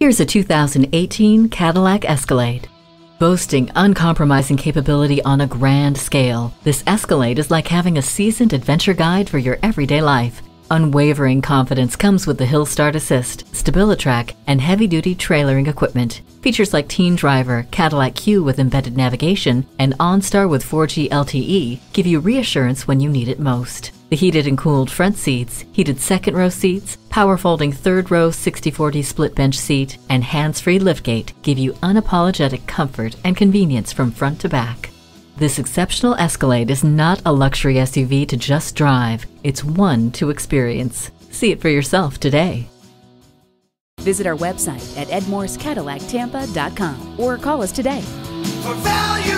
Here's a 2018 Cadillac Escalade. Boasting uncompromising capability on a grand scale, this Escalade is like having a seasoned adventure guide for your everyday life. Unwavering confidence comes with the Hill Start Assist, StabiliTrak, and heavy-duty trailering equipment. Features like Teen Driver, Cadillac CUE with embedded navigation, and OnStar with 4G LTE give you reassurance when you need it most. The heated and cooled front seats, heated second row seats, power folding third row 60/40 split bench seat, and hands-free liftgate give you unapologetic comfort and convenience from front to back. This exceptional Escalade is not a luxury SUV to just drive, it's one to experience. See it for yourself today. Visit our website at edmorsecadillactampa.com or call us today. For value